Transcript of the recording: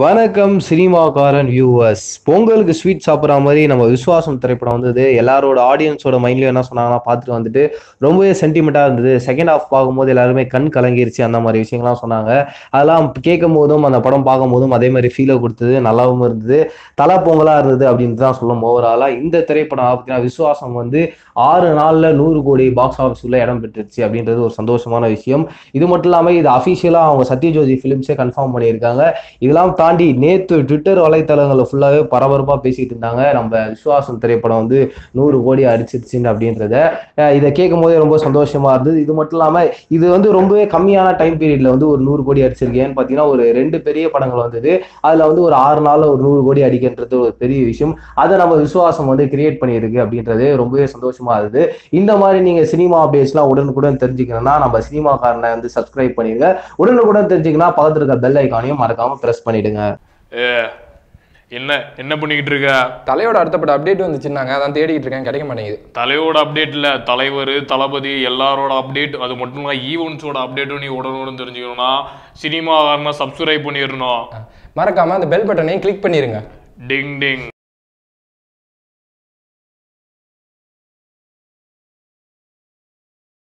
வணக்கம் சினிமாக்காரன் வியூவர்ஸ் பொங்கலுக்கு ஸ்வீட் சாப்பிட்ற மாதிரி நம்ம விசுவாசம் திரைப்படம் வந்தது. எல்லாரோட ஆடியன்ஸோட மைண்ட்லயும் என்ன சொன்னாங்கன்னா பார்த்துட்டு வந்துட்டு ரொம்பவே சென்டிமெண்ட்டாக இருந்தது. செகண்ட் ஹாஃப் பார்க்கும்போது எல்லாருமே கண் கலங்கிருச்சு. அந்த மாதிரி விஷயங்கள்லாம் சொன்னாங்க. அதெல்லாம் கேட்கும் போதும் அந்த படம் பார்க்கும் போதும் அதே மாதிரி ஃபீலை கொடுத்தது. நல்லாவும் இருந்தது. தலை பொங்கலா இருந்தது அப்படின்னு தான் சொல்லும் ஓவராலாக இந்த திரைப்படம் பார்த்தீங்கன்னா விஸ்வாசம் வந்து ஆறு நாளில் நூறு கோடி பாக்ஸ் ஆஃபீஸ் உள்ள இடம் பெற்றுச்சு அப்படின்றது ஒரு சந்தோஷமான விஷயம். இது மட்டும் இல்லாமல் இது அஃபிஷியலாக அவங்க சத்யஜோதி ஃபிலிம்ஸே கன்ஃபார்ம் பண்ணியிருக்காங்க. இதெல்லாம் தாண்டி நேத்து ட்விட்டர் வலைத்தளங்களில் ஃபுல்லாவே பரபரப்பா பேசிட்டு இருந்தாங்க. நம்ம விஸ்வாசம் திரைப்படம் வந்து நூறு கோடி அடிச்சிருச்சுன்னு அப்படின்றத. இதை கேட்கும் போதே ரொம்ப சந்தோஷமா இருந்தது. இது மட்டும் இல்லாம இது வந்து ரொம்பவே கம்மியான டைம் பீரியட்ல வந்து ஒரு நூறு கோடி அடிச்சிருக்கேன்னு பார்த்தீங்கன்னா பாத்தீங்கன்னா ஒரு ரெண்டு பெரிய படங்கள் வந்தது. அதுல வந்து ஒரு ஆறு நாள்ல ஒரு நூறு கோடி அடிக்கின்றது ஒரு பெரிய விஷயம். அதை நம்ம விசுவாசம் வந்து கிரியேட் பண்ணியிருக்கு அப்படின்றது ரொம்பவே சந்தோஷமா இருந்தது. இந்த மாதிரி நீங்க சினிமா அப்டேட்ஸ்லாம் உடனுக்குடன் தெரிஞ்சுக்கணும்னா நம்ம சினிமாக்காரனை வந்து சப்ஸ்கிரைப் பண்ணிடுங்க. உடனுக்குடன் தெரிஞ்சுக்கணும்னா பக்கத்துல இருக்க பெல் ஐக்கானையும் மறக்காம பிரஸ் பண்ணிடுங்க. ஏ என்ன என்ன பண்ணிக்கிட்டு இருக்க? தலையோட அடுத்தப்பட்ட அப்டேட் வந்துச்சுன்னாங்க. அதான் தேடிக்கிட்டு இருக்கேன். கிடைக்க மாட்டேங்குது. தலையோட அப்டேட்ல தலைவர் தளபதி எல்லாரோட அப்டேட் அது மட்டும் இல்லை ஈவெண்ட்ஸோட அப்டேட்டும் நீ உடனுடன் தெரிஞ்சுக்கணும்னா சினிமா சப்ஸ்கிரைப் பண்ணிடணும். மறக்காம அந்த பெல் பட்டனையும் கிளிக் பண்ணிருங்க. டிங் டிங்